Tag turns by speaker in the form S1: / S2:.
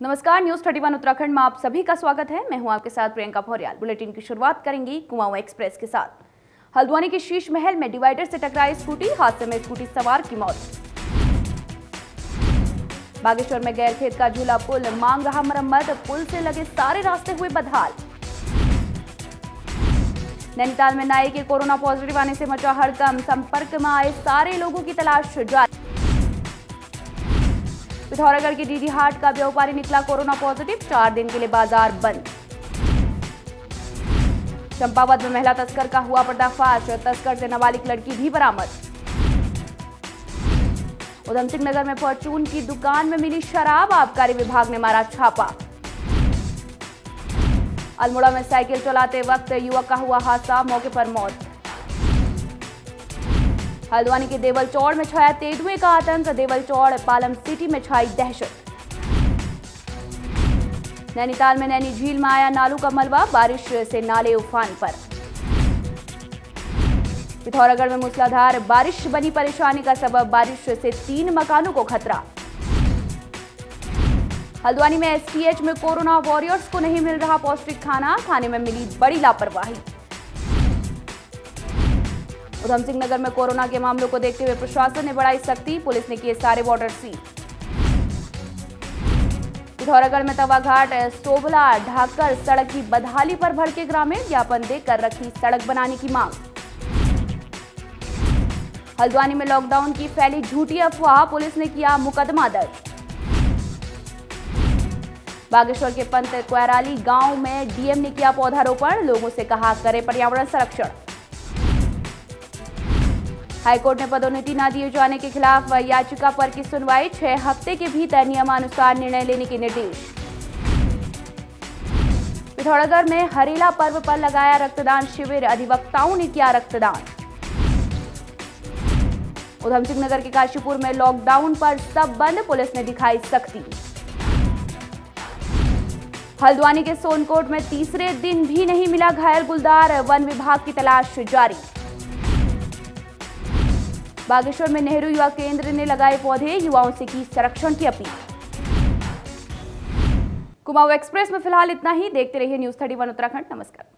S1: नमस्कार न्यूज़ 31 उत्तराखंड में आप सभी का स्वागत है। मैं हूँ आपके साथ प्रियंका भौरियाल। बुलेटिन की शुरुआत करेंगी कुमाऊं एक्सप्रेस के साथ। हल्द्वानी के शीश महल में डिवाइडर से टकराई स्कूटी, हादसे में स्कूटी सवार की मौत। बागेश्वर में गैर खेत का झूला पुल, मांग रहा मरम्मत, पुल से लगे सारे रास्ते हुए बदहाल। नैनीताल में नाई के कोरोना पॉजिटिव आने से मचा हड़कम, संपर्क में आए सारे लोगों की तलाश जारी। पिथौरागढ़ के डीडी हाट का व्यापारी निकला कोरोना पॉजिटिव, चार दिन के लिए बाज़ार बंद। चंपावत में महिला तस्कर का हुआ पर्दाफाश, तस्कर से नाबालिग लड़की भी बरामद। उधम सिंह नगर में फॉर्चून की दुकान में मिली शराब, आबकारी विभाग ने मारा छापा। अल्मोड़ा में साइकिल चलाते वक्त युवक का हुआ हादसा, मौके पर मौत। हल्द्वानी के देवल चौड़ में छाया तेंदुए का आतंक देवल चौड़ पालम सिटी में छाई दहशत। नैनीताल में नैनी झील में आया नालू का मलबा, बारिश से नाले उफान पर। पिथौरागढ़ में मूसलाधार बारिश बनी परेशानी का सबब, बारिश से तीन मकानों को खतरा। हल्द्वानी में एसटीएच में कोरोना वॉरियर्स को नहीं मिल रहा पौष्टिक खाना खाने में मिली बड़ी लापरवाही। उधम सिंह नगर में कोरोना के मामलों को देखते हुए प्रशासन ने बढ़ाई सख्ती, पुलिस ने किए सारे बॉर्डर सील। पिथौरागढ़ में तवाघाट सोबला ढाकर सड़क की बदहाली पर भड़के ग्रामीण, ज्ञापन देकर रखी सड़क बनाने की मांग। हल्द्वानी में लॉकडाउन की फैली झूठी अफवाह, पुलिस ने किया मुकदमा दर्ज। बागेश्वर के पंत क्वैराली गाँव में डीएम ने किया पौधारोपण, लोगों से कहा, करे पर्यावरण संरक्षण। हाईकोर्ट ने पदोन्नति न दिए जाने के खिलाफ याचिका पर की सुनवाई छह हफ़्ते के भीतर नियमानुसार निर्णय लेने के निर्देश। पिथौरागढ़ में हरेला पर्व पर लगाया रक्तदान शिविर, अधिवक्ताओं ने किया रक्तदान। उधम सिंह नगर के काशीपुर में लॉकडाउन पर सब बंद, पुलिस ने दिखाई सख्ती। हल्द्वानी के सोनकोट में तीसरे दिन भी नहीं मिला घायल गुलदार, वन विभाग की तलाश जारी। बागेश्वर में नेहरू युवा केंद्र ने लगाए पौधे, युवाओं से की संरक्षण की अपील। कुमाऊ एक्सप्रेस में फ़िलहाल इतना ही। देखते रहिए न्यूज़ थर्टी उत्तराखंड। नमस्कार।